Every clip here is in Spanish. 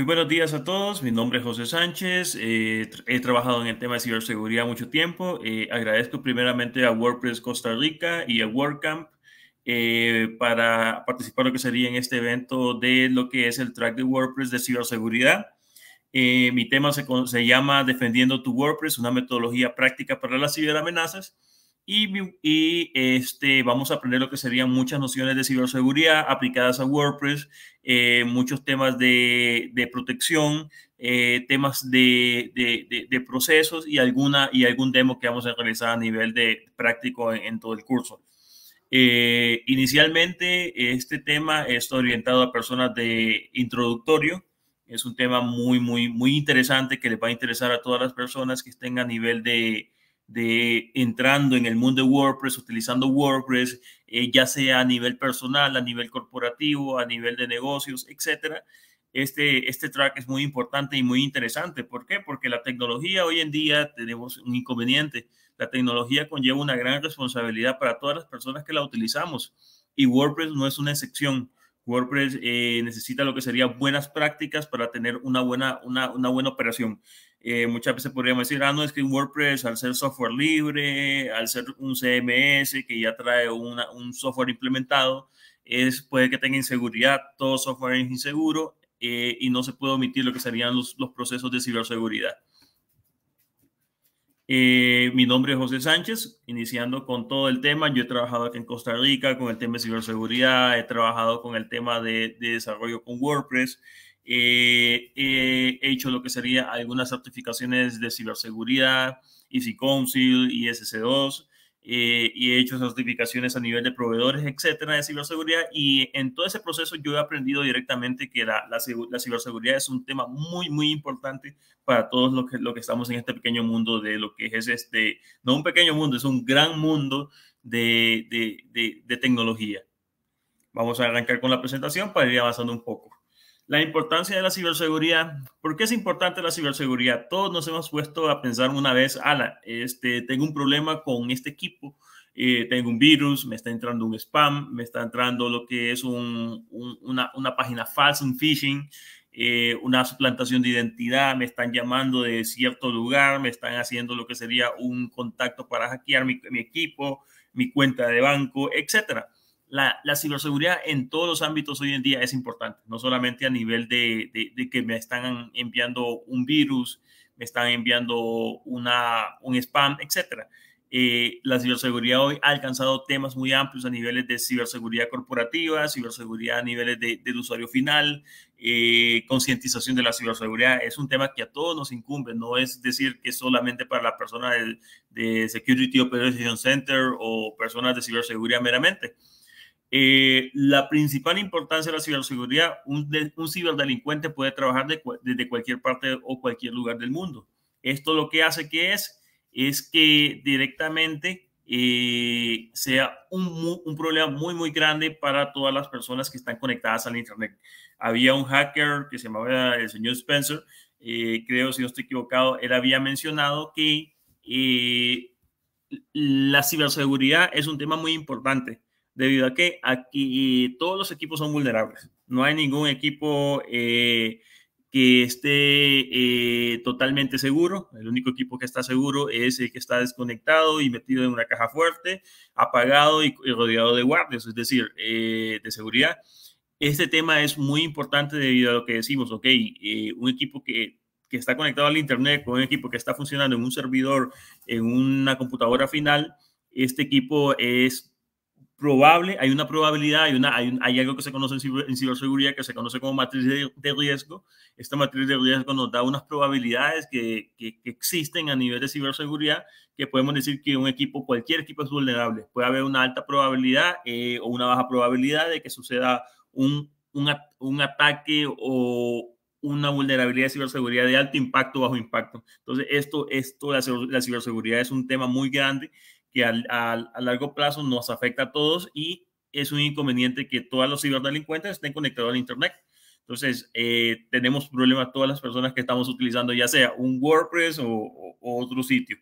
Muy buenos días a todos. Mi nombre es José Sánchez. Eh, he trabajado en el tema de ciberseguridad mucho tiempo. Eh, agradezco primeramente a WordPress Costa Rica y a WordCamp eh, para participar lo que sería en este evento de lo que es el track de WordPress de ciberseguridad. mi tema se, se llama Defendiendo tu WordPress, una metodología práctica para las ciberamenazas y, este, vamos a aprender lo que serían muchas nociones de ciberseguridad aplicadas a WordPress, eh, muchos temas de, protección, eh, temas de, procesos y, alguna, y algún demo que vamos a realizar a nivel de práctico en, todo el curso. Eh, inicialmente, este tema está orientado a personas de introductorio. Es un tema muy, muy, muy interesante que les va a interesar a todas las personas que estén a nivel de, de entrando en el mundo de WordPress, utilizando WordPress, eh, ya sea a nivel personal, a nivel corporativo, a nivel de negocios, etcétera. Este, este track es muy importante y muy interesante. ¿Por qué? Porque la tecnología hoy en día tenemos un inconveniente. La tecnología conlleva una gran responsabilidad para todas las personas que la utilizamos y WordPress no es una excepción. WordPress eh, necesita lo que serían buenas prácticas para tener una buena, una, una buena operación. Eh, muchas veces podríamos decir, ah, no, es que WordPress al ser software libre, al ser un CMS que ya trae un software implementado, es, puede que tenga inseguridad, todo software es inseguro eh, y no se puede omitir lo que serían los, procesos de ciberseguridad. Eh, mi nombre es José Sánchez, iniciando con todo el tema. Yo he trabajado aquí en Costa Rica con el tema de ciberseguridad, he trabajado con el tema de desarrollo con WordPress, eh, he hecho lo que sería algunas certificaciones de ciberseguridad, Easy Council, ISC2, eh, y he hecho certificaciones a nivel de proveedores, etcétera, de ciberseguridad. Y en todo ese proceso yo he aprendido directamente que la, la, ciberseguridad es un tema muy, muy importante para todos los que, lo que estamos en este pequeño mundo de lo que es este, no un pequeño mundo, es un gran mundo de, de, de, de tecnología. Vamos a arrancar con la presentación para ir avanzando un poco. La importancia de la ciberseguridad. ¿Por qué es importante la ciberseguridad? Todos nos hemos puesto a pensar una vez, ala, este, tengo un problema con este equipo, eh, tengo un virus, me está entrando un spam, me está entrando lo que es un, una, una, página falsa, un phishing, eh, una suplantación de identidad, me están llamando de cierto lugar, me están haciendo lo que sería un contacto para hackear mi, mi equipo, mi cuenta de banco, etcétera la, ciberseguridad en todos los ámbitos hoy en día es importante, no solamente a nivel de, que me están enviando un virus, me están enviando una, un spam, etcétera. Eh, la ciberseguridad hoy ha alcanzado temas muy amplios a niveles de ciberseguridad corporativa, ciberseguridad a niveles del usuario final, eh, concientización de la ciberseguridad. Es un tema que a todos nos incumbe, no es decir que solamente para la persona de, de Security Operation Center o personas de ciberseguridad meramente. Eh, la principal importancia de la ciberseguridad, un, ciberdelincuente puede trabajar desde cualquier parte o cualquier lugar del mundo. Esto lo que hace que es, es que directamente eh, sea un, un, problema muy, muy grande para todas las personas que están conectadas al Internet. Había un hacker que se llamaba el señor Spencer, eh, creo, si no estoy equivocado, él había mencionado que la ciberseguridad es un tema muy importante debido a que aquí todos los equipos son vulnerables. No hay ningún equipo eh, que esté eh, totalmente seguro. El único equipo que está seguro es el que está desconectado y metido en una caja fuerte, apagado y, rodeado de guardias, es decir, eh, de seguridad. Este tema es muy importante debido a lo que decimos, ok, un equipo que, que está conectado al Internet con un equipo que está funcionando en un servidor, en una computadora final, este equipo es probable, hay una probabilidad, hay, una, hay, hay algo que se conoce en, ciberseguridad que se conoce como matriz de, riesgo. Esta matriz de riesgo nos da unas probabilidades que, que, existen a nivel de ciberseguridad que podemos decir que un equipo, cualquier equipo es vulnerable. Puede haber una alta probabilidad eh, o una baja probabilidad de que suceda un, un, un ataque o una vulnerabilidad de ciberseguridad de alto impacto o bajo impacto. Entonces, esto, esto la, la ciberseguridad es un tema muy grande que a largo plazo nos afecta a todos y es un inconveniente que todos los ciberdelincuentes estén conectados al Internet. Entonces, eh, tenemos problemas todas las personas que estamos utilizando, ya sea un WordPress o, otro sitio.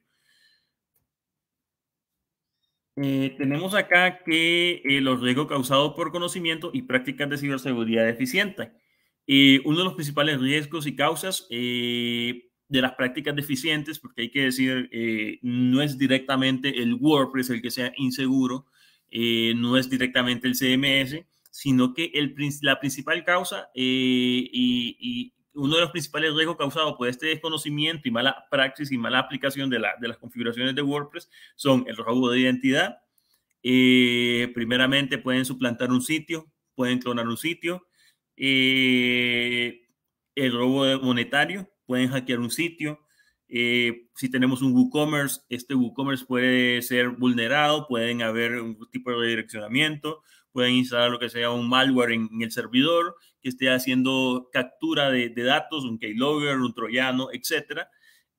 Eh, tenemos acá que eh, los riesgos causados por conocimiento y prácticas de ciberseguridad eficiente. Eh, uno de los principales riesgos y causas de las prácticas deficientes, porque hay que decir, no es directamente el WordPress el que sea inseguro, no es directamente el CMS, sino que el, la principal causa y, uno de los principales riesgos causados por este desconocimiento y mala praxis y mala aplicación de, de las configuraciones de WordPress son el robo de identidad. Eh, primeramente pueden suplantar un sitio, pueden clonar un sitio. Eh, el robo monetario, pueden hackear un sitio. Eh, si tenemos un WooCommerce, este WooCommerce puede ser vulnerado, pueden haber un tipo de redireccionamiento, pueden instalar lo que sea un malware en, el servidor que esté haciendo captura de, datos, un keylogger, un troyano, etc.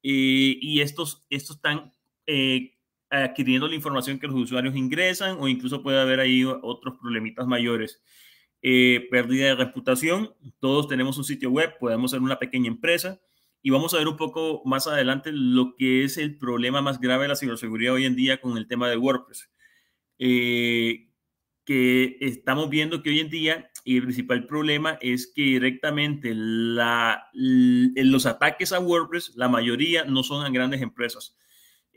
Eh, y estos, estos están eh, adquiriendo la información que los usuarios ingresan o incluso puede haber ahí otros problemitas mayores. Eh, pérdida de reputación. Todos tenemos un sitio web, podemos ser una pequeña empresa y vamos a ver un poco más adelante lo que es el problema más grave de la ciberseguridad hoy en día con el tema de WordPress. Eh, que estamos viendo que hoy en día el principal problema es que directamente los ataques a WordPress, la mayoría no son a grandes empresas,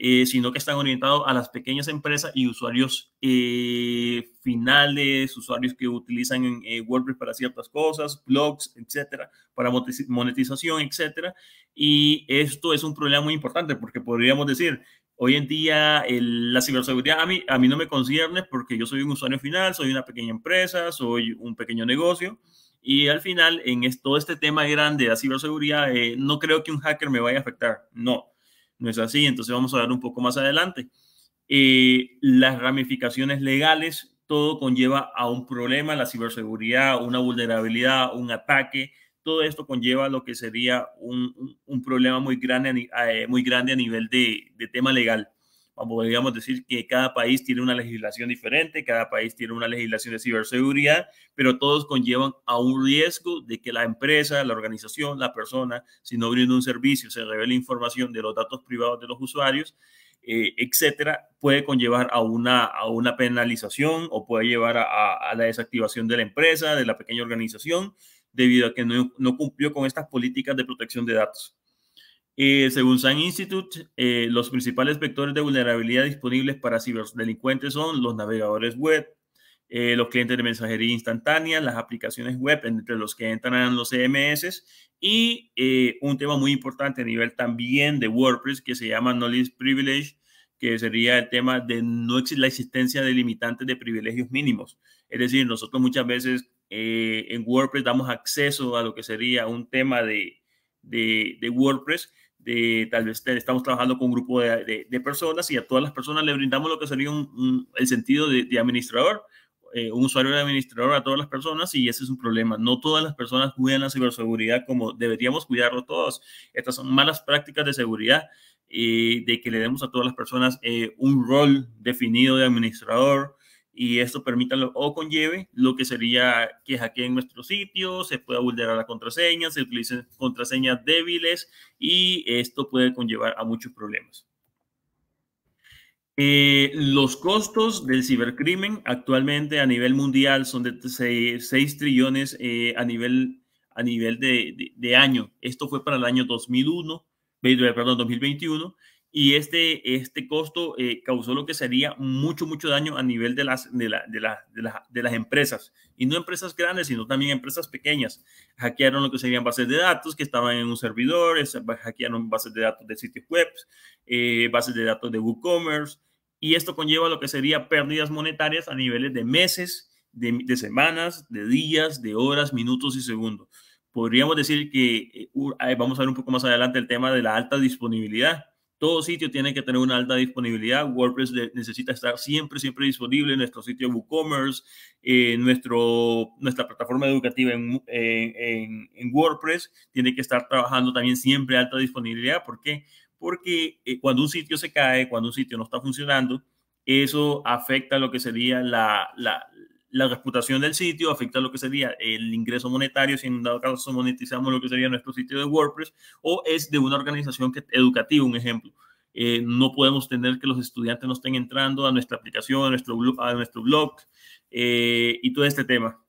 eh, sino que están orientados a las pequeñas empresas y usuarios eh, finales, usuarios que utilizan eh, WordPress para ciertas cosas, blogs, etcétera, para monetización, etcétera. Y esto es un problema muy importante porque podríamos decir, Hoy en día la ciberseguridad a mí, a mí no me concierne porque yo soy un usuario final, soy una pequeña empresa, soy un pequeño negocio y al final en todo este tema grande de la ciberseguridad eh, no creo que un hacker me vaya a afectar. No, no es así. Entonces vamos a ver un poco más adelante. Eh, las ramificaciones legales, todo conlleva a un problema, la ciberseguridad, una vulnerabilidad, un ataque, todo esto conlleva lo que sería un, un, problema muy grande, eh, muy grande a nivel de tema legal. Podríamos decir que cada país tiene una legislación diferente, cada país tiene una legislación de ciberseguridad, pero todos conllevan a un riesgo de que la empresa, la organización, la persona, si no brinda un servicio, se revele información de los datos privados de los usuarios, eh, etcétera, puede conllevar a una, a una penalización o puede llevar a, a, la desactivación de la empresa, de la pequeña organización, debido a que no, no cumplió con estas políticas de protección de datos. Eh, según Sun Institute, eh, los principales vectores de vulnerabilidad disponibles para ciberdelincuentes son los navegadores web, eh, los clientes de mensajería instantánea, las aplicaciones web entre los que entran los CMS y un tema muy importante a nivel también de WordPress que se llama Knowledge Privilege, que sería el tema de no la existencia de limitantes de privilegios mínimos. Es decir, nosotros muchas veces eh, en WordPress damos acceso a lo que sería un tema de, de, WordPress. De, tal vez estamos trabajando con un grupo de, personas y a todas las personas le brindamos lo que sería el sentido de, administrador, eh, un usuario administrador a todas las personas y ese es un problema. No todas las personas cuidan la ciberseguridad como deberíamos cuidarlo todos. Estas son malas prácticas de seguridad eh, de que le demos a todas las personas un rol definido de administrador, y esto permita o conlleve lo que sería que hackeen nuestro sitio, se pueda vulnerar la contraseña, se utilicen contraseñas débiles y esto puede conllevar a muchos problemas. Eh, los costos del cibercrimen actualmente a nivel mundial son de 6, trillones eh, a nivel, a nivel de, de, año. Esto fue para el año 2001, perdón, 2021 y este, este costo eh, causó lo que sería mucho, mucho daño a nivel de las, de, la, de, la, de, las empresas, y no empresas grandes, sino también empresas pequeñas. Hackearon lo que serían bases de datos que estaban en un servidor, hackearon bases de datos de sitios web, eh, bases de datos de WooCommerce, y esto conlleva lo que sería pérdidas monetarias a niveles de meses, de, de semanas, de días, de horas, minutos y segundos. Podríamos decir que, eh, vamos a ver un poco más adelante el tema de la alta disponibilidad todo sitio tiene que tener una alta disponibilidad. WordPress necesita estar siempre, siempre disponible. Nuestro sitio WooCommerce, eh, nuestro, nuestra plataforma educativa en, en, WordPress tiene que estar trabajando también siempre alta disponibilidad. ¿Por qué? Porque eh, cuando un sitio se cae, cuando un sitio no está funcionando, eso afecta lo que sería la, la, la reputación del sitio, afecta lo que sería el ingreso monetario, si en dado caso monetizamos lo que sería nuestro sitio de WordPress, o es de una organización que, educativa, un ejemplo. Eh, no podemos tener que los estudiantes no estén entrando a nuestra aplicación, a nuestro, a nuestro blog eh, y todo este tema.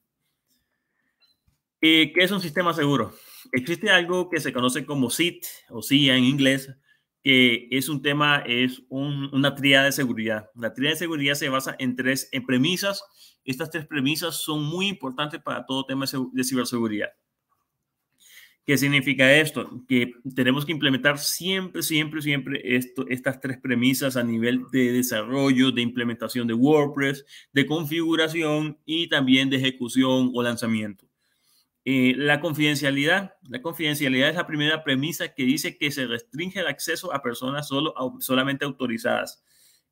¿Qué es un sistema seguro? Existe algo que se conoce como SIT o CIA en inglés, que es un tema, es una tríada de seguridad. La tríada de seguridad se basa en tres en premisas. Estas tres premisas son muy importantes para todo tema de ciberseguridad. ¿Qué significa esto? Que tenemos que implementar siempre, siempre, siempre estas tres premisas a nivel de desarrollo, de implementación de WordPress, de configuración y también de ejecución o lanzamiento. Eh, la confidencialidad. La confidencialidad es la primera premisa que dice que se restringe el acceso a personas solo, solamente autorizadas.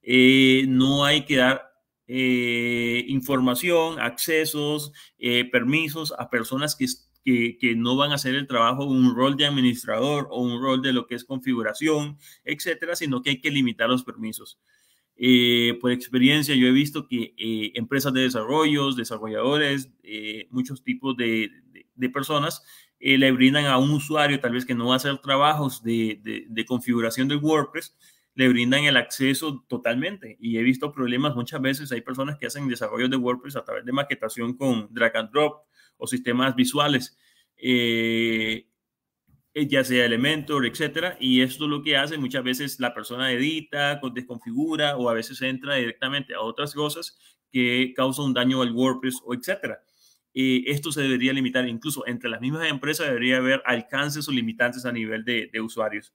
Eh, no hay que dar eh, información, accesos, permisos a personas que, que, no van a hacer el trabajo, un rol de administrador o un rol de lo que es configuración, etcétera, sino que hay que limitar los permisos. por experiencia, yo he visto que empresas de desarrollos, desarrolladores, muchos tipos de, de personas eh, le brindan a un usuario, tal vez que no va a hacer trabajos de, de, configuración de WordPress, le brindan el acceso totalmente. Y he visto problemas muchas veces. Hay personas que hacen desarrollo de WordPress a través de maquetación con drag and drop o sistemas visuales, eh, eh, ya sea Elementor, etcétera. Y esto lo que hace muchas veces la persona edita, desconfigura o a veces entra directamente a otras cosas que causan un daño al WordPress o etcétera esto se debería limitar, incluso entre las mismas empresas debería haber alcances o limitantes a nivel de, usuarios.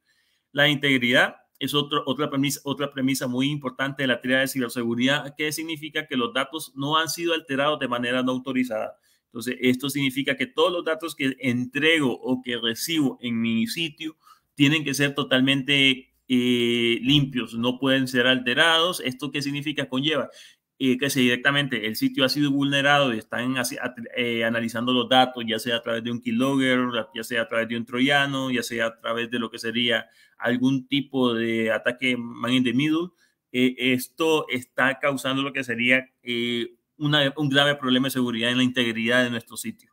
La integridad es otra, premisa, otra premisa muy importante de la teoría de ciberseguridad, que significa que los datos no han sido alterados de manera no autorizada. Entonces, esto significa que todos los datos que entrego o que recibo en mi sitio tienen que ser totalmente eh, limpios, no pueden ser alterados. ¿Esto qué significa? Conlleva y que si directamente el sitio ha sido vulnerado y están eh, analizando los datos, ya sea a través de un keylogger, ya sea a través de un troyano, ya sea a través de lo que sería algún tipo de ataque man in the middle, eh, esto está causando lo que sería eh, un grave problema de seguridad en la integridad de nuestro sitio.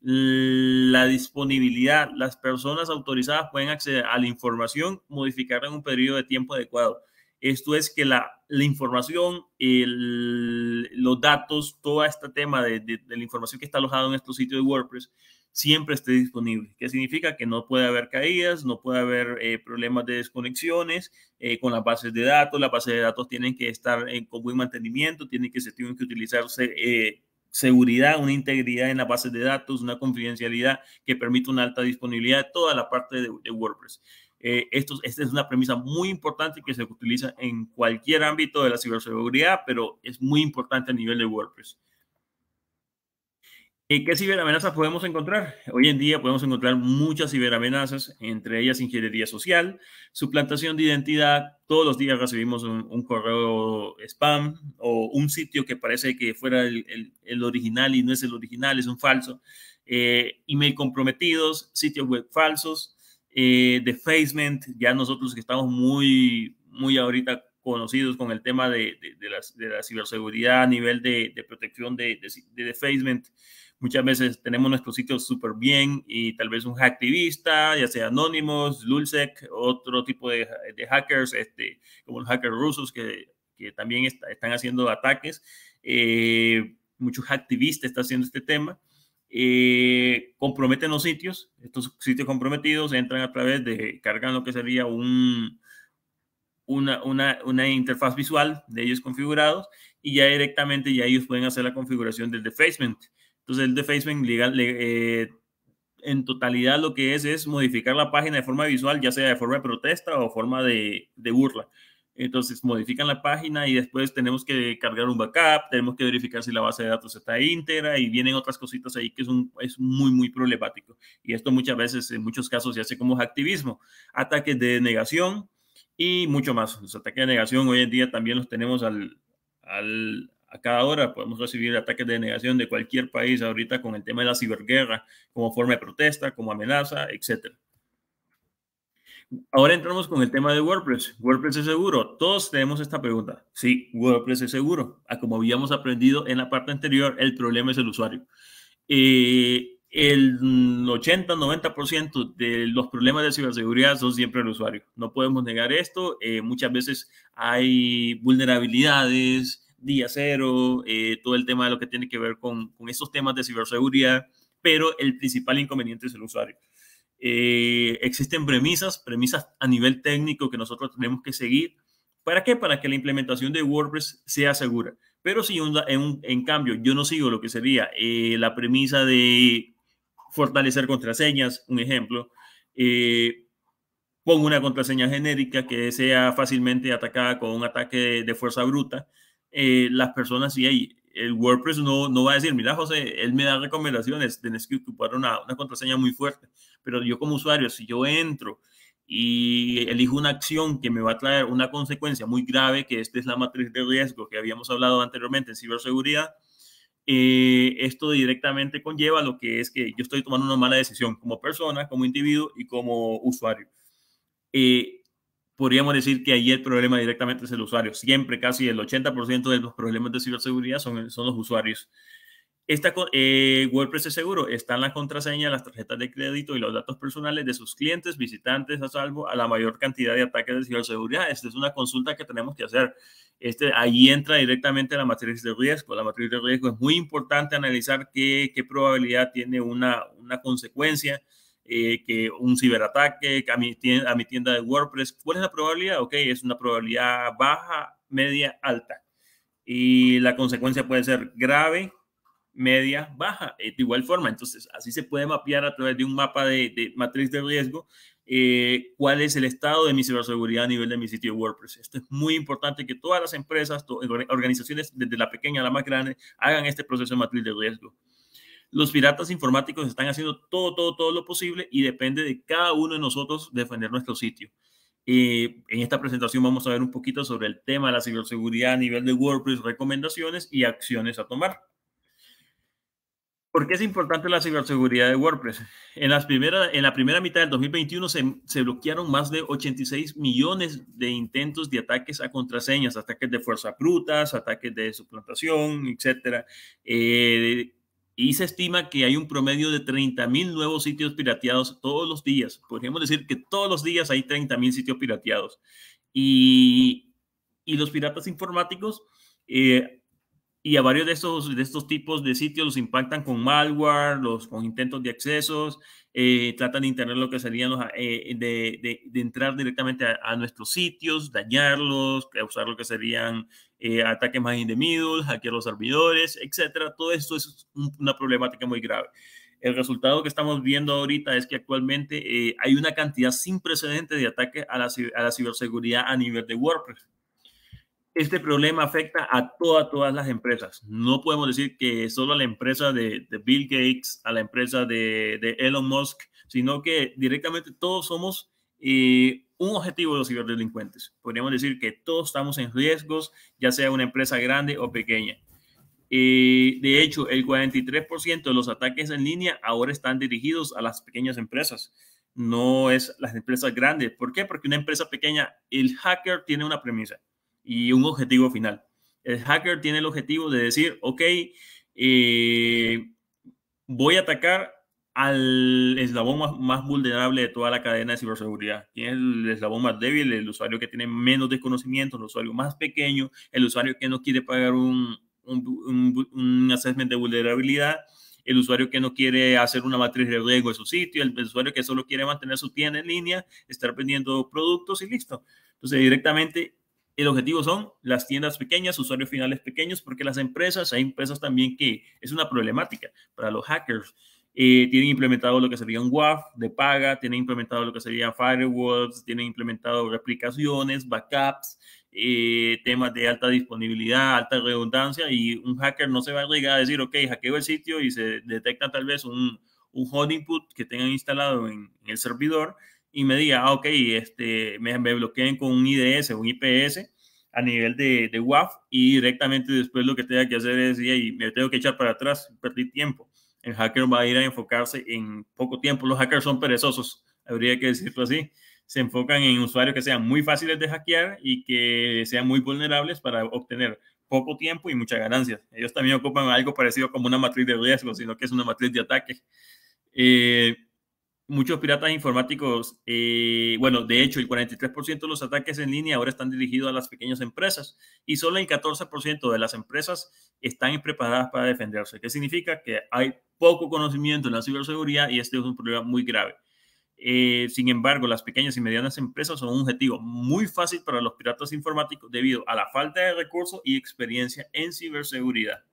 La disponibilidad, las personas autorizadas pueden acceder a la información, modificarla en un periodo de tiempo adecuado esto es que la, información, los datos, todo este tema de, la información que está alojada en nuestro sitio de WordPress siempre esté disponible. ¿Qué significa? Que no puede haber caídas, no puede haber eh, problemas de desconexiones eh, con las bases de datos. Las bases de datos tienen que estar en, con buen mantenimiento, tienen que, se tienen que utilizar eh, seguridad, una integridad en las bases de datos, una confidencialidad que permita una alta disponibilidad, toda la parte de WordPress. Eh, esto, esta es una premisa muy importante que se utiliza en cualquier ámbito de la ciberseguridad, pero es muy importante a nivel de WordPress. ¿Y ¿Qué ciberamenazas podemos encontrar? Hoy en día podemos encontrar muchas ciberamenazas, entre ellas ingeniería social, suplantación de identidad. Todos los días recibimos un, correo spam o un sitio que parece que fuera el, el, original y no es el original, es un falso. Eh, email comprometidos, sitios web falsos, eh, defacement, ya nosotros que estamos muy, muy ahorita conocidos con el tema de, de, la, ciberseguridad a nivel de, protección de, defacement, muchas veces tenemos nuestros sitios súper bien y tal vez un hacktivista, ya sea Anonymous, Lulsec, otro tipo de, hackers, este, como los hackers rusos que, que también están haciendo ataques. Eh, muchos hacktivistas están haciendo este tema. Eh, comprometen los sitios. Estos sitios comprometidos entran a través de, cargan lo que sería un, una, una, una, interfaz visual de ellos configurados y ya directamente ya ellos pueden hacer la configuración del defacement. Entonces el defacement legal, eh, en totalidad lo que es es modificar la página de forma visual, ya sea de forma de protesta o forma de, de burla. Entonces modifican la página y después tenemos que cargar un backup, tenemos que verificar si la base de datos está íntegra y vienen otras cositas ahí que es, un, es muy, muy problemático. Y esto muchas veces, en muchos casos, se hace como activismo, ataques de negación y mucho más. Los ataques de negación hoy en día también los tenemos al, a cada hora. Podemos recibir ataques de negación de cualquier país ahorita con el tema de la ciberguerra como forma de protesta, como amenaza, etcétera. Ahora entramos con el tema de WordPress. ¿WordPress es seguro? Todos tenemos esta pregunta. Sí, WordPress es seguro. Ah, como habíamos aprendido en la parte anterior, el problema es el usuario. Eh, el 80-90% de los problemas de ciberseguridad son siempre el usuario. No podemos negar esto. Eh, muchas veces hay vulnerabilidades, día cero, eh, todo el tema de lo que tiene que ver con, con estos temas de ciberseguridad pero el principal inconveniente es el usuario. Eh, existen premisas, premisas a nivel técnico que nosotros tenemos que seguir. ¿Para qué? Para que la implementación de WordPress sea segura. Pero si en, cambio yo no sigo lo que sería eh, la premisa de fortalecer contraseñas, un ejemplo, eh, pongo una contraseña genérica que sea fácilmente atacada con un ataque de, fuerza bruta, eh, las personas, y hay, el WordPress no, no va a decir, mira José, él me da recomendaciones, tienes que ocupar una, una contraseña muy fuerte, pero yo como usuario, si yo entro y elijo una acción que me va a traer una consecuencia muy grave, que esta es la matriz de riesgo que habíamos hablado anteriormente en ciberseguridad, eh, esto directamente conlleva lo que es que yo estoy tomando una mala decisión como persona, como individuo y como usuario. Eh, podríamos decir que ahí el problema directamente es el usuario. Siempre, casi el 80% de los problemas de ciberseguridad son, son los usuarios. Esta, eh, WordPress es seguro. Están las contraseñas, las tarjetas de crédito y los datos personales de sus clientes, visitantes, a salvo a la mayor cantidad de ataques de ciberseguridad. Esta es una consulta que tenemos que hacer. Este, ahí entra directamente la matriz de riesgo. La matriz de riesgo es muy importante analizar qué, qué probabilidad tiene una, una consecuencia, eh, que un ciberataque a mi, tienda, a mi tienda de WordPress. ¿Cuál es la probabilidad? Ok, es una probabilidad baja, media, alta. Y la consecuencia puede ser grave, media, baja, eh, de igual forma. Entonces, así se puede mapear a través de un mapa de, matriz de riesgo eh, cuál es el estado de mi ciberseguridad a nivel de mi sitio WordPress. Esto es muy importante que todas las empresas, organizaciones, desde la pequeña a la más grande, hagan este proceso de matriz de riesgo. Los piratas informáticos están haciendo todo, todo, todo lo posible y depende de cada uno de nosotros defender nuestro sitio. En esta presentación vamos a ver un poquito sobre el tema de la ciberseguridad a nivel de WordPress, recomendaciones y acciones a tomar. ¿Por qué es importante la ciberseguridad de WordPress? En, las primera, en la primera mitad del 2021 se, se, bloquearon más de 86 millones de intentos de ataques a contraseñas, ataques de fuerza brutas, ataques de suplantación, etc. Eh, y se estima que hay un promedio de 30 mil nuevos sitios pirateados todos los días. Podríamos decir que todos los días hay 30 mil sitios pirateados. Y, y los piratas informáticos eh, y a varios de estos, de estos tipos de sitios los impactan con malware, los, con intentos de accesos, eh, tratan de internet lo que serían eh, de, de, entrar directamente a, nuestros sitios, dañarlos, causar lo que serían eh, ataques más indebidos, hackear los servidores, etcétera. Todo esto es una problemática muy grave. El resultado que estamos viendo ahorita es que actualmente hay una cantidad sin precedente de ataques a la, a la ciberseguridad a nivel de WordPress este problema afecta a todas, todas las empresas. No podemos decir que solo a la empresa de, Bill Gates, a la empresa de, Elon Musk, sino que directamente todos somos eh, un objetivo de los ciberdelincuentes. Podríamos decir que todos estamos en riesgos, ya sea una empresa grande o pequeña. Eh, de hecho, el 43% de los ataques en línea ahora están dirigidos a las pequeñas empresas, no es las empresas grandes. ¿Por qué? Porque una empresa pequeña, el hacker tiene una premisa y un objetivo final. El hacker tiene el objetivo de decir, ok, eh, voy a atacar al eslabón más, vulnerable de toda la cadena de ciberseguridad. ¿Quién es el eslabón más débil? El usuario que tiene menos desconocimiento, el usuario más pequeño, el usuario que no quiere pagar un, un, un, assessment de vulnerabilidad, el usuario que no quiere hacer una matriz de riesgo de su sitio, el usuario que solo quiere mantener su tienda en línea, estar vendiendo productos y listo. Entonces, directamente el objetivo son las tiendas pequeñas, usuarios finales pequeños, porque las empresas, hay empresas también que es una problemática para los hackers. Eh, tienen implementado lo que sería un WAF de paga, tienen implementado lo que sería firewalls, tienen implementado replicaciones, backups, eh, temas de alta disponibilidad, alta redundancia, y un hacker no se va a llegar a decir, ok, hackeo el sitio y se detecta tal vez un, un hot input que tengan instalado en el servidor, y me diga, ah, ok, este, me, me, bloqueen con un IDS un IPS a nivel de, de WAF y directamente después lo que tenga que hacer es, y me tengo que echar para atrás, perdí tiempo. El hacker va a ir a enfocarse en poco tiempo. Los hackers son perezosos, habría que decirlo así. Se enfocan en usuarios que sean muy fáciles de hackear y que sean muy vulnerables para obtener poco tiempo y muchas ganancias. Ellos también ocupan algo parecido como una matriz de riesgo, sino que es una matriz de ataque. Eh, muchos piratas informáticos, eh, bueno, de hecho, el 43% de los ataques en línea ahora están dirigidos a las pequeñas empresas y solo el 14% de las empresas están preparadas para defenderse. ¿Qué significa? Que hay poco conocimiento en la ciberseguridad y este es un problema muy grave. Eh, sin embargo, las pequeñas y medianas empresas son un objetivo muy fácil para los piratas informáticos debido a la falta de recursos y experiencia en ciberseguridad.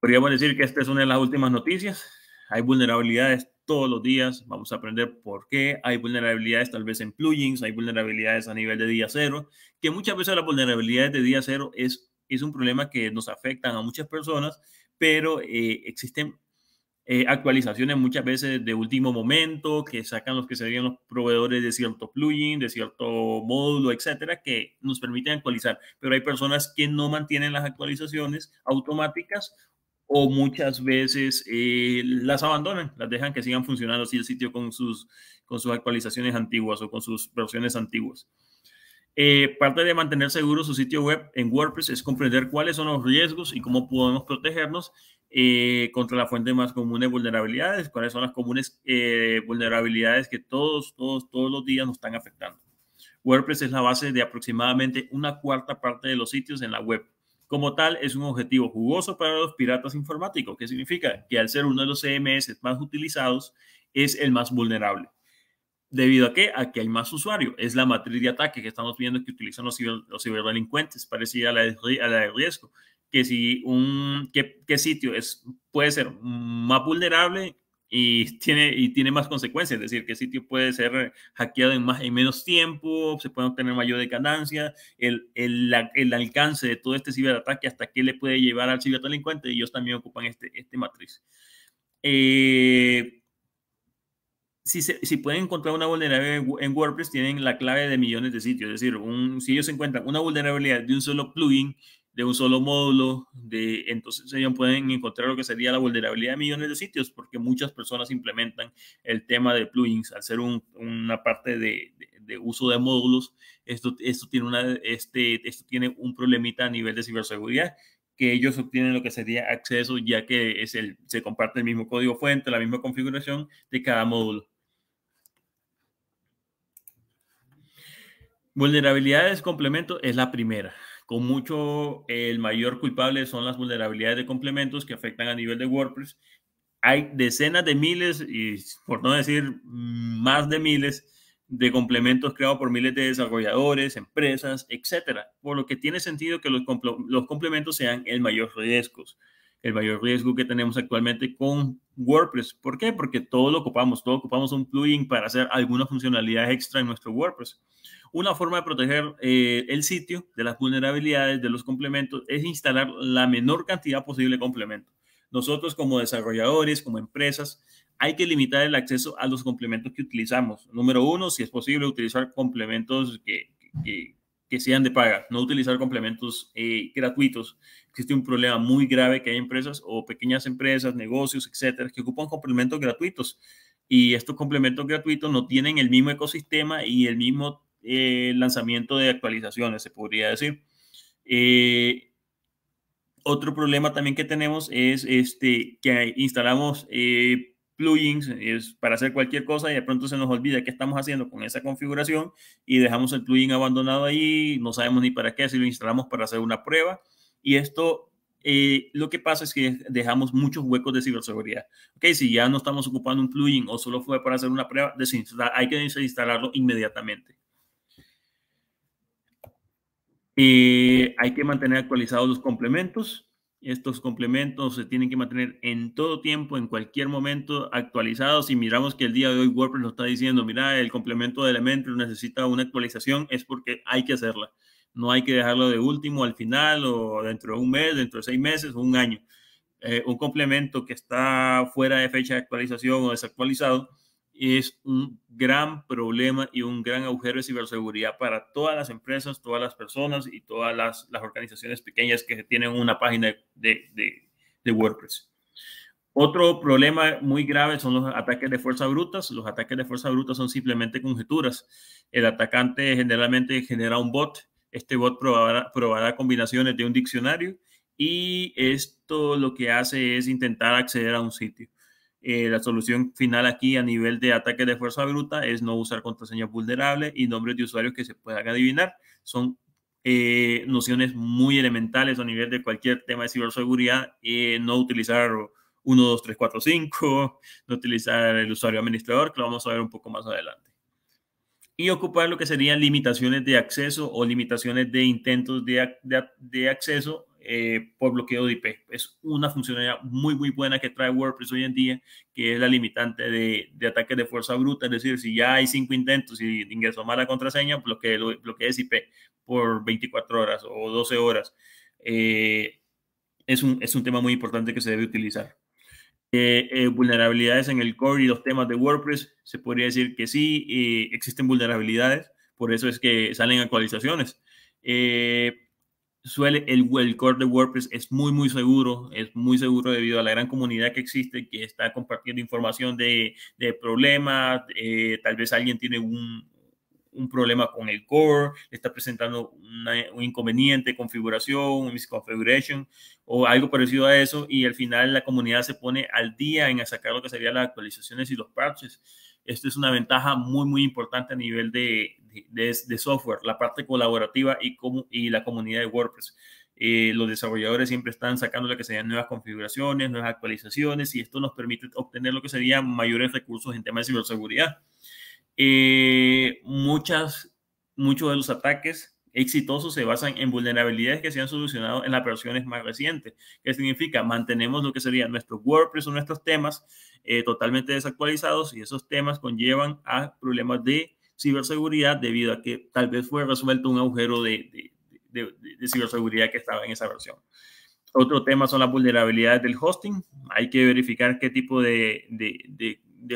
Podríamos decir que esta es una de las últimas noticias. Hay vulnerabilidades todos los días, vamos a aprender por qué hay vulnerabilidades tal vez en plugins, hay vulnerabilidades a nivel de día cero, que muchas veces las vulnerabilidades de día cero es, es un problema que nos afectan a muchas personas, pero eh, existen eh, actualizaciones muchas veces de último momento que sacan los que serían los proveedores de cierto plugin, de cierto módulo, etcétera, que nos permiten actualizar. Pero hay personas que no mantienen las actualizaciones automáticas o muchas veces eh, las abandonan, las dejan que sigan funcionando así el sitio con sus, con sus actualizaciones antiguas o con sus versiones antiguas. Eh, parte de mantener seguro su sitio web en WordPress es comprender cuáles son los riesgos y cómo podemos protegernos eh, contra la fuente más común de vulnerabilidades, cuáles son las comunes vulnerabilidades que todos, todos, todos los días nos están afectando. WordPress es la base de aproximadamente una cuarta parte de los sitios en la web como tal, es un objetivo jugoso para los piratas informáticos, que significa que al ser uno de los CMS más utilizados, es el más vulnerable. ¿Debido a qué? A que hay más usuarios. Es la matriz de ataque que estamos viendo que utilizan los, ciberdelincuentes, parecida a la, de, a la de riesgo. Que si un qué, qué sitio es, puede ser más vulnerable y tiene, y tiene más consecuencias, es decir, que el sitio puede ser hackeado en, más, en menos tiempo, se puede obtener mayor de ganancia, el, el, el, alcance de todo este ciberataque, hasta qué le puede llevar al ciberdelincuente, ellos también ocupan este, este matriz. Eh, si, se, si, pueden encontrar una vulnerabilidad en WordPress, tienen la clave de millones de sitios. Es decir, un, si ellos encuentran una vulnerabilidad de un solo plugin, de un solo módulo, de, entonces ellos pueden encontrar lo que sería la vulnerabilidad de millones de sitios, porque muchas personas implementan el tema de plugins al ser una parte de, de, uso de módulos. Esto, esto, tiene una, este, esto tiene un problemita a nivel de ciberseguridad, que ellos obtienen lo que sería acceso, ya que es el, se comparte el mismo código fuente, la misma configuración de cada módulo. Vulnerabilidades complemento es la primera con mucho, el mayor culpable son las vulnerabilidades de complementos que afectan a nivel de WordPress. Hay decenas de miles, y por no decir más de miles, de complementos creados por miles de desarrolladores, empresas, etcétera. Por lo que tiene sentido que los, complementos sean el mayor riesgo, el mayor riesgo que tenemos actualmente con WordPress. ¿Por qué? Porque todo lo ocupamos, todo ocupamos un plugin para hacer alguna funcionalidad extra en nuestro WordPress. Una forma de proteger eh, el sitio de las vulnerabilidades de los complementos es instalar la menor cantidad posible de complementos. Nosotros como desarrolladores, como empresas, hay que limitar el acceso a los complementos que utilizamos. Número uno, si es posible, utilizar complementos que, que, sean de paga, no utilizar complementos eh, gratuitos. Existe un problema muy grave que hay empresas o pequeñas empresas, negocios, etcétera, que ocupan complementos gratuitos. Y estos complementos gratuitos no tienen el mismo ecosistema y el mismo eh, lanzamiento de actualizaciones, se podría decir. Eh, otro problema también que tenemos es este, que instalamos eh, plugins es para hacer cualquier cosa y de pronto se nos olvida qué estamos haciendo con esa configuración y dejamos el plugin abandonado ahí, no sabemos ni para qué, si lo instalamos para hacer una prueba. Y esto lo que pasa es que dejamos muchos huecos de ciberseguridad. Ok, si ya no estamos ocupando un plugin o solo fue para hacer una prueba, hay que desinstalarlo inmediatamente. Eh, hay que mantener actualizados los complementos. Estos complementos se tienen que mantener en todo tiempo, en cualquier momento, actualizados. Si miramos que el día de hoy WordPress nos está diciendo, mira, el complemento de Elementor necesita una actualización, es porque hay que hacerla. No hay que dejarlo de último al final o dentro de un mes, dentro de seis meses o un año. Eh, un complemento que está fuera de fecha de actualización o desactualizado es un gran problema y un gran agujero de ciberseguridad para todas las empresas, todas las personas y todas las, organizaciones pequeñas que tienen una página de, de, WordPress. Otro problema muy grave son los ataques de fuerza brutas. Los ataques de fuerza bruta son simplemente conjeturas. El atacante generalmente genera un bot. Este bot probará, probará combinaciones de un diccionario y esto lo que hace es intentar acceder a un sitio. Eh, la solución final aquí a nivel de ataque de fuerza bruta es no usar contraseñas vulnerables y nombres de usuarios que se puedan adivinar. Son eh, nociones muy elementales a nivel de cualquier tema de ciberseguridad. Eh, no utilizar 1, 2, 3, 4, 5, no utilizar el usuario administrador, que lo vamos a ver un poco más adelante. Y ocupar lo que serían limitaciones de acceso o limitaciones de intentos de, de acceso eh, por bloqueo de IP. Es una funcionalidad muy, muy buena que trae WordPress hoy en día, que es la limitante de, de ataques de fuerza bruta. Es decir, si ya hay cinco intentos y ingresó mal la contraseña, bloquea ese IP por 24 horas o 12 horas. Eh, es, un, es un tema muy importante que se debe utilizar. Eh, vulnerabilidades en el core y los temas de WordPress, se podría decir que sí, existen vulnerabilidades, por eso es que salen actualizaciones. Suele, el, el, core de WordPress es muy, muy seguro, es muy seguro debido a la gran comunidad que existe, que está compartiendo información de, de problemas, eh, tal vez alguien tiene un, un, problema con el core, está presentando un inconveniente, configuración, un misconfiguration o algo parecido a eso, y al final la comunidad se pone al día en sacar lo que serían las actualizaciones y los parches. Esto es una ventaja muy, muy importante a nivel de, de, software, la parte colaborativa y, como, y la comunidad de WordPress. Eh, los desarrolladores siempre están sacando lo que serían nuevas configuraciones, nuevas actualizaciones y esto nos permite obtener lo que serían mayores recursos en temas de ciberseguridad. Eh, muchas, muchos de los ataques exitosos se basan en vulnerabilidades que se han solucionado en las versiones más recientes. ¿Qué significa? Mantenemos lo que serían nuestros WordPress o nuestros temas eh, totalmente desactualizados y esos temas conllevan a problemas de ciberseguridad debido a que tal vez fue resuelto un agujero de, ciberseguridad que estaba en esa versión. Otro tema son las vulnerabilidades del hosting. Hay que verificar qué tipo de,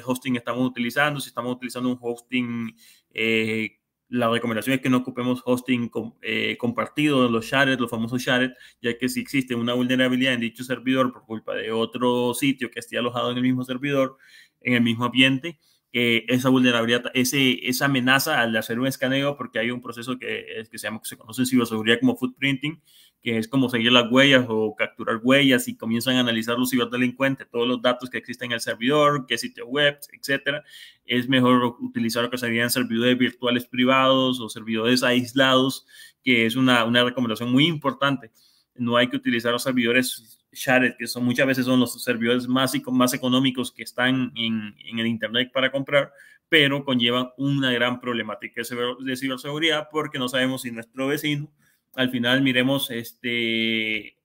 hosting estamos utilizando. Si estamos utilizando un hosting, eh, la recomendación es que no ocupemos hosting eh, compartido, los shared, los famosos shared, ya que si existe una vulnerabilidad en dicho servidor por culpa de otro sitio que esté alojado en el mismo servidor, en el mismo ambiente, esa vulnerabilidad, ese, esa amenaza al hacer un escaneo, porque hay un proceso que, que se llama, que se conoce en ciberseguridad como footprinting, que es como seguir las huellas o capturar huellas y comienzan a analizar los ciberdelincuentes, todos los datos que existen en el servidor, qué sitio web, etcétera. Es mejor utilizar lo que serían servidores virtuales privados o servidores aislados, que es una, una recomendación muy importante. No hay que utilizar los servidores shared, que son muchas veces son los servidores más, más económicos que están en, en el Internet para comprar, pero conllevan una gran problemática de ciberseguridad porque no sabemos si nuestro vecino, al final miremos este,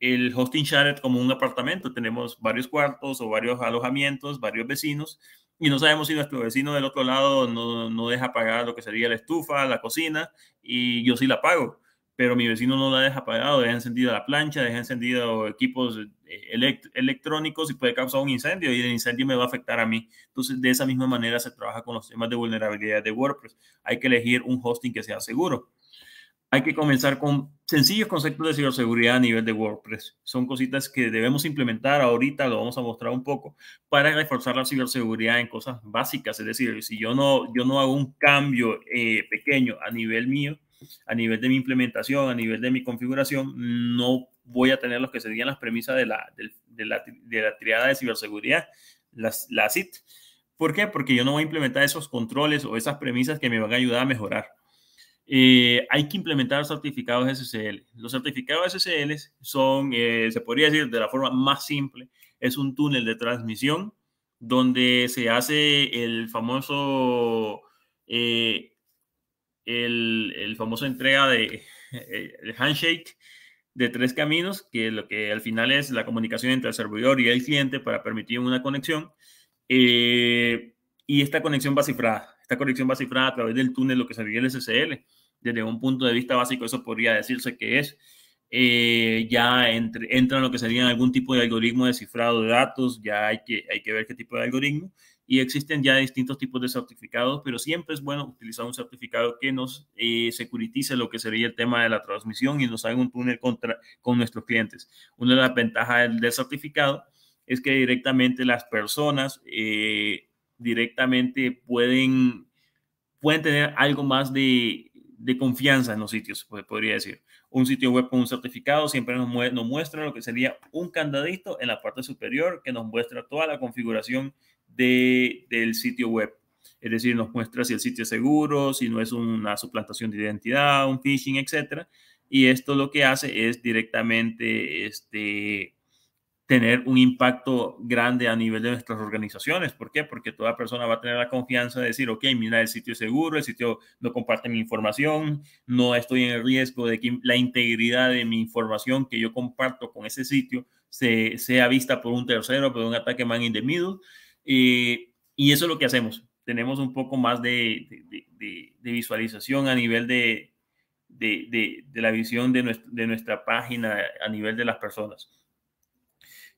el hosting shared como un apartamento, tenemos varios cuartos o varios alojamientos, varios vecinos, y no sabemos si nuestro vecino del otro lado no, no deja pagar lo que sería la estufa, la cocina, y yo sí la pago pero mi vecino no la deja apagado, deja encendida la plancha, deja encendido equipos eh, electrónicos y puede causar un incendio y el incendio me va a afectar a mí. Entonces, de esa misma manera se trabaja con los temas de vulnerabilidad de WordPress. Hay que elegir un hosting que sea seguro. Hay que comenzar con sencillos conceptos de ciberseguridad a nivel de WordPress. Son cositas que debemos implementar ahorita, lo vamos a mostrar un poco, para reforzar la ciberseguridad en cosas básicas. Es decir, si yo no, yo no hago un cambio eh, pequeño a nivel mío, a nivel de mi implementación, a nivel de mi configuración, no voy a tener lo que serían las premisas de la, de, la, de la triada de ciberseguridad, las, la CIT. ¿Por qué? Porque yo no voy a implementar esos controles o esas premisas que me van a ayudar a mejorar. Eh, hay que implementar los certificados SSL. Los certificados SSL son, eh, se podría decir de la forma más simple, es un túnel de transmisión donde se hace el famoso eh, el, famoso entrega de el handshake de tres caminos, que lo que al final es la comunicación entre el servidor y el cliente para permitir una conexión. Eh, y esta conexión va cifrada. Esta conexión va cifrada a través del túnel, lo que sería el SSL. Desde un punto de vista básico, eso podría decirse que es. Eh, ya entre, entra en lo que sería algún tipo de algoritmo de cifrado de datos, ya hay que, hay que ver qué tipo de algoritmo y existen ya distintos tipos de certificados, pero siempre es bueno utilizar un certificado que nos eh, securitice lo que sería el tema de la transmisión y nos haga un túnel contra, con nuestros clientes. Una de las ventajas del, certificado es que directamente las personas eh, directamente pueden, pueden tener algo más de, de confianza en los sitios, pues, podría decir. Un sitio web con un certificado siempre nos, nos, muestra lo que sería un candadito en la parte superior que nos muestra toda la configuración de, del sitio web. Es decir, nos muestra si el sitio es seguro, si no es una suplantación de identidad, un phishing, etc. Y esto lo que hace es directamente este, tener un impacto grande a nivel de nuestras organizaciones. ¿Por qué? Porque toda persona va a tener la confianza de decir, ok, mira, el sitio es seguro, el sitio no comparte mi información, no estoy en el riesgo de que la integridad de mi información que yo comparto con ese sitio se, sea vista por un tercero, por un ataque man in the middle. Y eso es lo que hacemos. Tenemos un poco más de, visualización a nivel de, la visión de nuestra, de nuestra página a nivel de las personas.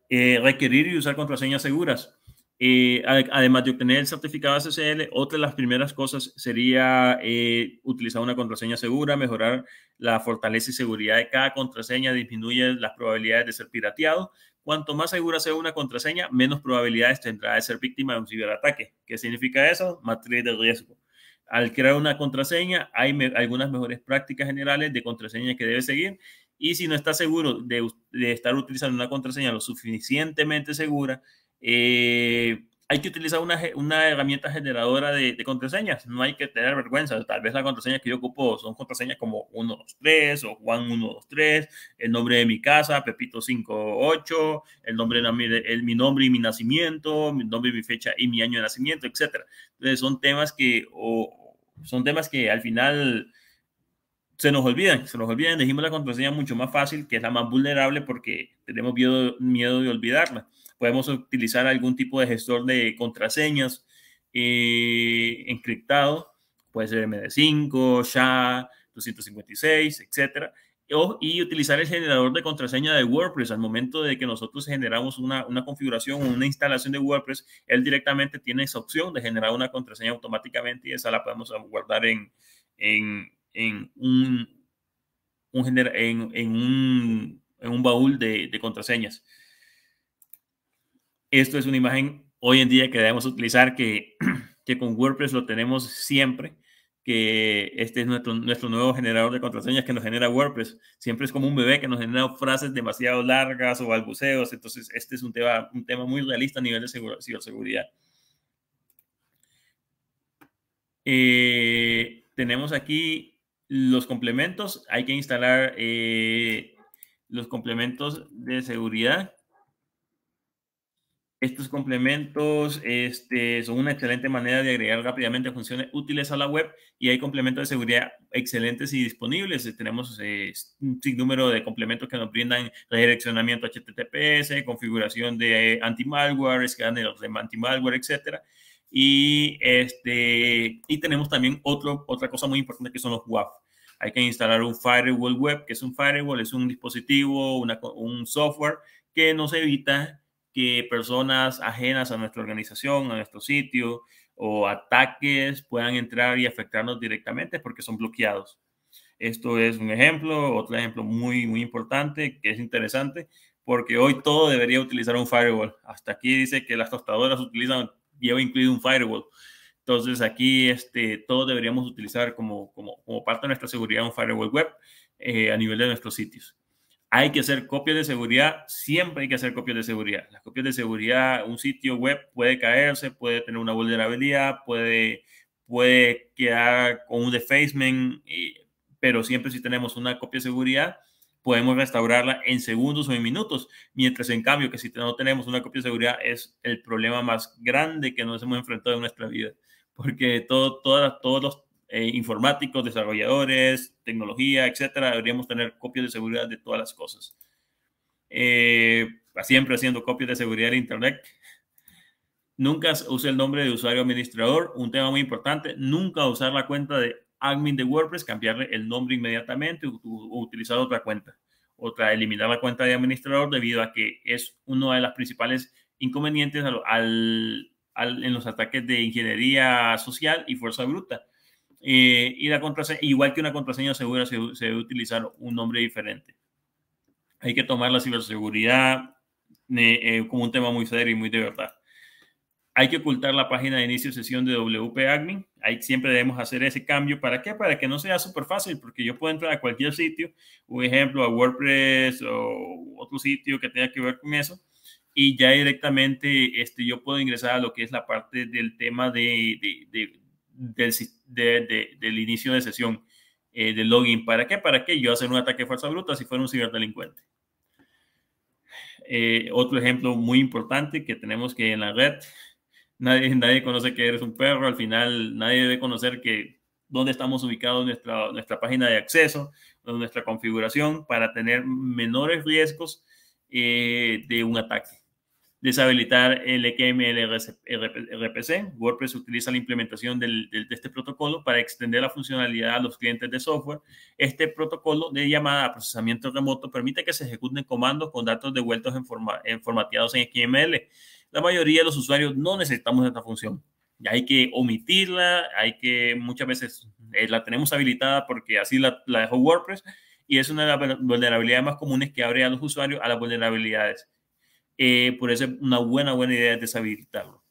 Eh, requerir y usar contraseñas seguras. Eh, además de obtener el certificado SSL, otra de las primeras cosas sería eh, utilizar una contraseña segura, mejorar la fortaleza y seguridad de cada contraseña, disminuye las probabilidades de ser pirateado. Cuanto más segura sea una contraseña, menos probabilidades tendrá de ser víctima de un ciberataque. ¿Qué significa eso? Matriz de riesgo. Al crear una contraseña, hay algunas mejores prácticas generales de contraseña que debe seguir y si no está seguro de, estar utilizando una contraseña lo suficientemente segura, eh, hay que utilizar una, una herramienta generadora de, contraseñas. No hay que tener vergüenza. Tal vez la contraseña que yo ocupo son contraseñas como 123 o Juan 123, el nombre de mi casa, Pepito58, el nombre el, mi nombre y mi nacimiento, mi nombre y mi fecha y mi año de nacimiento, etc. Entonces son temas que, o, son temas que al final se nos olvidan, se nos olvidan, dijimos la contraseña mucho más fácil, que es la más vulnerable porque tenemos miedo, miedo de olvidarla. Podemos utilizar algún tipo de gestor de contraseñas eh, encriptado, puede ser MD5, SHA, 256, etcétera, y utilizar el generador de contraseña de WordPress. Al momento de que nosotros generamos una, una configuración o una instalación de WordPress, él directamente tiene esa opción de generar una contraseña automáticamente y esa la podemos guardar en, en, en un, en, en, un, en un baúl de, de, contraseñas. Esto es una imagen hoy en día que debemos utilizar, que, que con WordPress lo tenemos siempre, que este es nuestro, nuestro nuevo generador de contraseñas que nos genera WordPress. Siempre es como un bebé que nos genera frases demasiado largas o balbuceos. Entonces, este es un tema, un tema muy realista a nivel de ciberseguridad. Eh, tenemos aquí los complementos, hay que instalar eh, los complementos de seguridad. Estos complementos este, son una excelente manera de agregar rápidamente funciones útiles a la web y hay complementos de seguridad excelentes y disponibles. Tenemos eh, un sinnúmero de complementos que nos brindan redireccionamiento HTTPS, configuración de anti-malware, escáner de anti-malware, etcétera. Y, este, y tenemos también otro, otra cosa muy importante que son los WAF. Hay que instalar un firewall web, que es un firewall, es un dispositivo, un software que nos evita que personas ajenas a nuestra organización, a nuestro sitio o ataques puedan entrar y afectarnos directamente porque son bloqueados. Esto es un ejemplo, otro ejemplo muy, muy importante que es interesante porque hoy todo debería utilizar un firewall. Hasta aquí dice que las tostadoras utilizan lleva incluido un firewall. Entonces aquí este, todos deberíamos utilizar como, como, como parte de nuestra seguridad un firewall web eh, a nivel de nuestros sitios. Hay que hacer copias de seguridad, siempre hay que hacer copias de seguridad. Las copias de seguridad, un sitio web puede caerse, puede tener una vulnerabilidad, puede, puede quedar con un defacement, pero siempre si tenemos una copia de seguridad, podemos restaurarla en segundos o en minutos, mientras en cambio que si no tenemos una copia de seguridad es el problema más grande que nos hemos enfrentado en nuestra vida, porque todo, todos los eh, informáticos, desarrolladores, tecnología, etcétera, deberíamos tener copias de seguridad de todas las cosas. Eh, siempre haciendo copias de seguridad de Internet. Nunca use el nombre de usuario administrador, un tema muy importante. Nunca usar la cuenta de admin de WordPress, cambiarle el nombre inmediatamente o, utilizar otra cuenta. Otra, eliminar la cuenta de administrador debido a que es uno de los principales inconvenientes en los ataques de ingeniería social y fuerza bruta. Eh, y la contraseña, igual que una contraseña segura, se, debe utilizar un nombre diferente. Hay que tomar la ciberseguridad eh, como un tema muy serio y muy de verdad. hay que ocultar la página de inicio de sesión de WP Admin. Ahí siempre debemos hacer ese cambio. ¿Para qué? Para que no sea súper fácil, porque yo puedo entrar a cualquier sitio, un ejemplo, a WordPress o otro sitio que tenga que ver con eso, y ya directamente este, yo puedo ingresar a lo que es la parte del tema de, de, del, del, inicio de sesión, eh, del login. ¿Para qué? Para que yo hacer un ataque de fuerza bruta si fuera un ciberdelincuente. Eh, otro ejemplo muy importante que tenemos que en la red Nadie, nadie conoce que eres un perro, al final nadie debe conocer que dónde estamos ubicados nuestra, nuestra página de acceso, nuestra configuración para tener menores riesgos eh, de un ataque deshabilitar el XML RPC. WordPress utiliza la implementación de este protocolo para extender la funcionalidad a los clientes de software. Este protocolo de llamada a procesamiento remoto permite que se ejecuten comandos con datos devueltos en, forma, en formatizados en XML. La mayoría de los usuarios no necesitamos esta función. Ya hay que omitirla, hay que muchas veces eh, la tenemos habilitada porque así la, la dejó WordPress y es una de las vulnerabilidades más comunes que abre a los usuarios a las vulnerabilidades eh, por eso es una buena, buena idea deshabilitarlo.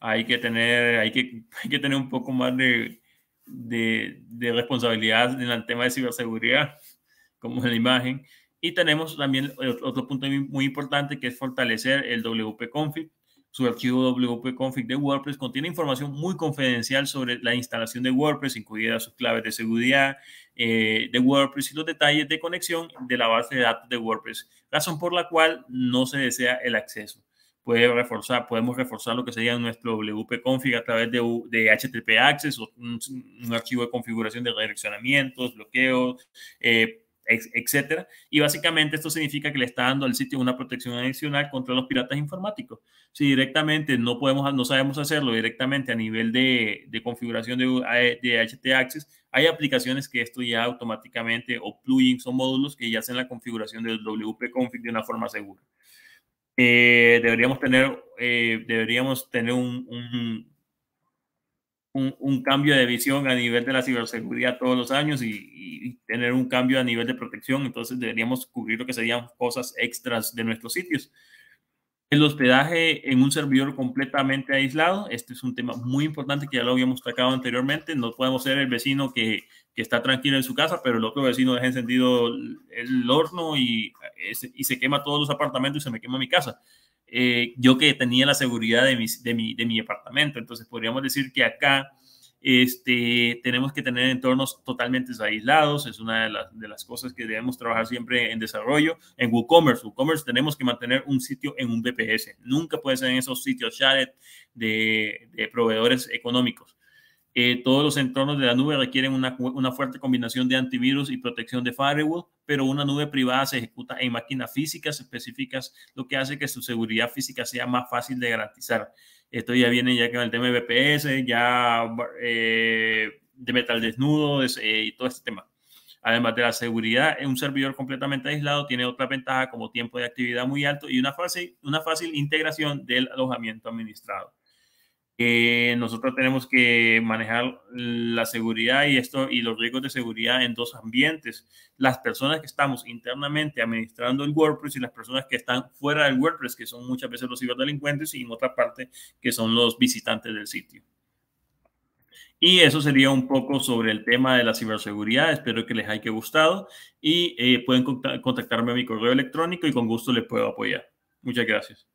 Hay que tener, hay que, hay que tener un poco más de, de, de responsabilidad en el tema de ciberseguridad, como en la imagen. Y tenemos también otro punto muy importante que es fortalecer el WP-config su archivo wp-config de WordPress contiene información muy confidencial sobre la instalación de WordPress, incluidas sus claves de seguridad eh, de WordPress y los detalles de conexión de la base de datos de WordPress, razón por la cual no se desea el acceso. Puede reforzar, podemos reforzar lo que sería nuestro wp-config a través de, de HTTP Access, o un, archivo de configuración de redireccionamientos, bloqueos, eh, etcétera. Y básicamente esto significa que le está dando al sitio una protección adicional contra los piratas informáticos. Si directamente no podemos, no sabemos hacerlo directamente a nivel de, configuración de, de HT Access, hay aplicaciones que esto ya automáticamente o plugins o módulos que ya hacen la configuración del WP config de una forma segura. Eh, deberíamos tener, eh, deberíamos tener un un, cambio de visión a nivel de la ciberseguridad todos los años y, tener un cambio a nivel de protección. Entonces deberíamos cubrir lo que serían cosas extras de nuestros sitios. El hospedaje en un servidor completamente aislado, este es un tema muy importante que ya lo habíamos tocado anteriormente. No podemos ser el vecino que, que está tranquilo en su casa, pero el otro vecino deja encendido el horno y, y se quema todos los apartamentos y se me quema mi casa. Eh, yo que tenía la seguridad de mi, de, mi, de mi apartamento. Entonces podríamos decir que acá este, tenemos que tener entornos totalmente aislados, es una de las, de las, cosas que debemos trabajar siempre en desarrollo. En WooCommerce, WooCommerce tenemos que mantener un sitio en un VPS, nunca puede ser en esos sitios shared de proveedores económicos. Eh, todos los entornos de la nube requieren una, una, fuerte combinación de antivirus y protección de firewall, pero una nube privada se ejecuta en máquinas físicas específicas, lo que hace que su seguridad física sea más fácil de garantizar. Esto ya viene ya con el tema de VPS, ya eh, de metal desnudo eh, y todo este tema. Además de la seguridad, un servidor completamente aislado tiene otra ventaja como tiempo de actividad muy alto y una fácil, una fácil integración del alojamiento administrado nosotros tenemos que manejar la seguridad y esto y los riesgos de seguridad en dos ambientes. Las personas que estamos internamente administrando el WordPress y las personas que están fuera del WordPress, que son muchas veces los ciberdelincuentes y en otra parte que son los visitantes del sitio. Y eso sería un poco sobre el tema de la ciberseguridad. Espero que les haya gustado y eh, pueden contactarme a mi correo electrónico y con gusto les puedo apoyar. Muchas gracias.